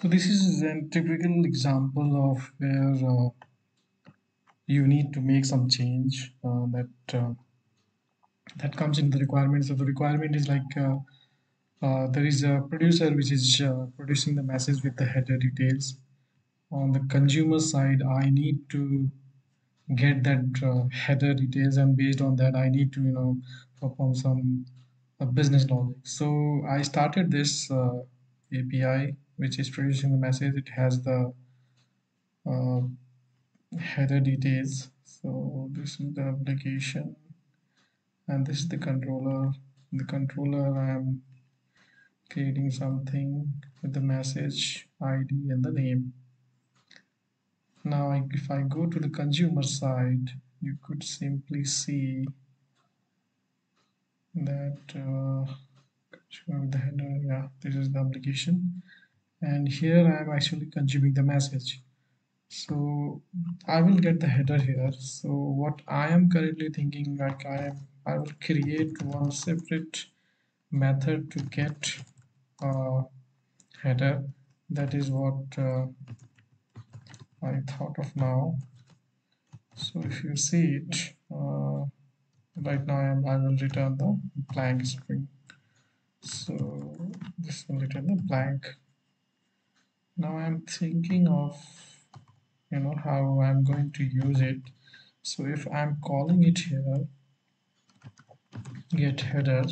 So this is a typical example of where uh, you need to make some change uh, that uh, that comes in the requirement. So the requirement is like uh, uh, there is a producer which is producing the message with the header details. On the consumer side, I need to get that uh, header details, and based on that, I need to you know perform some uh, business logic. So I started this uh, API which is producing the message. It has the uh, header details. So this is the application and this is the controller. The controller I am creating something with the message ID and the name. Now if I go to the consumer side, you could simply see that uh, the header, yeah, this is the application and here I am actually consuming the message. So I will get the header here. So what I am currently thinking like I am I will create one separate method to get a header. That is what uh, I thought of now. So if you see it uh, right now I, am, I will return the blank string. So this will return the blank now I'm thinking of you know how I'm going to use it. So if I'm calling it here get header.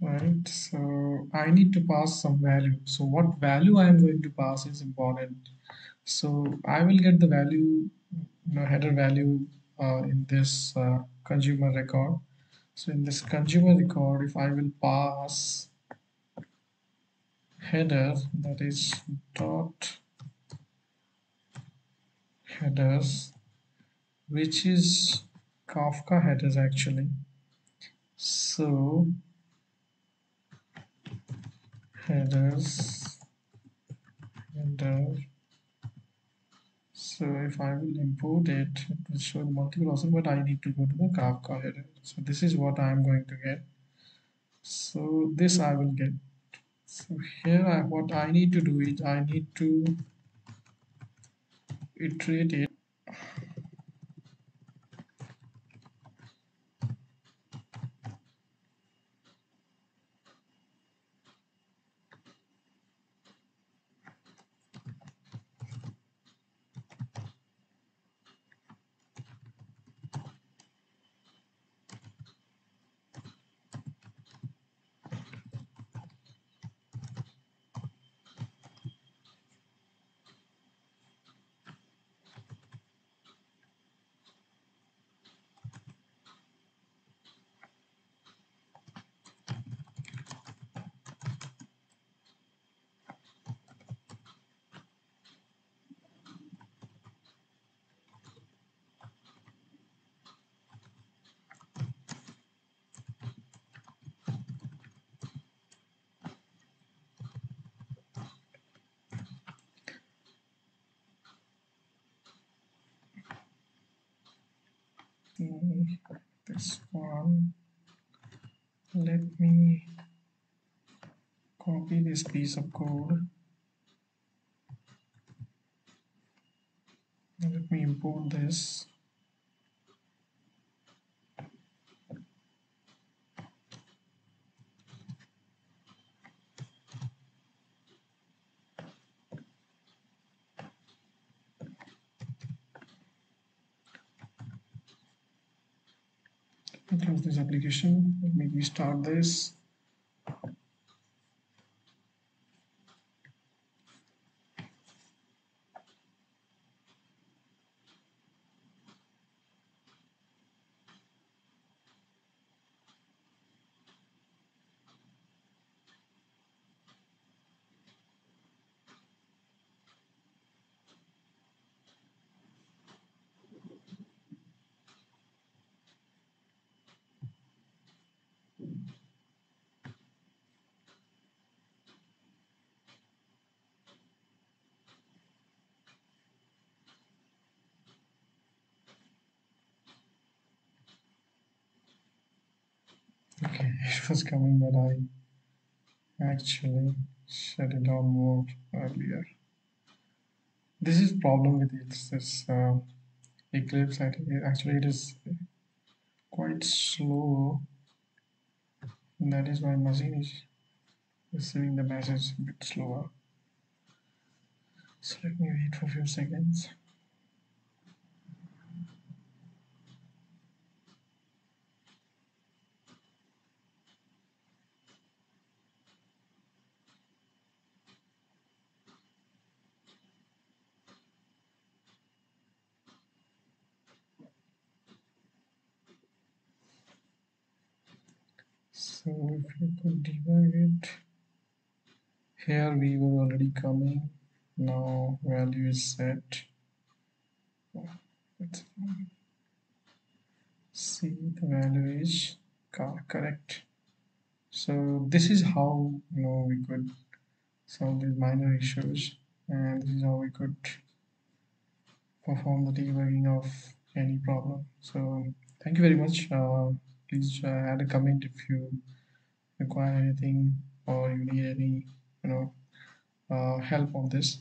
Right so I need to pass some value. So what value I am going to pass is important. So I will get the value you know, header value uh, in this uh, consumer record so in this consumer record if I will pass header that is dot headers which is Kafka headers actually. So headers header so if I will import it, it will show the multiple also, but I need to go to the Kafka header. So this is what I'm going to get. So this I will get. So here I, what I need to do is I need to iterate it let me copy this piece of code. Let me import this close this application. Let me restart this it was coming but I actually shut it down more earlier. This is problem with it, this uh, Eclipse. Actually it is quite slow. And that is why machine is receiving the message a bit slower. So let me wait for a few seconds so if you could debug it here we were already coming now value is set. Let's see the value is correct. So this is how you know we could solve these minor issues and this is how we could perform the debugging of any problem. So thank you very much. Uh, please add a comment if you require anything or you need any you know uh, help on this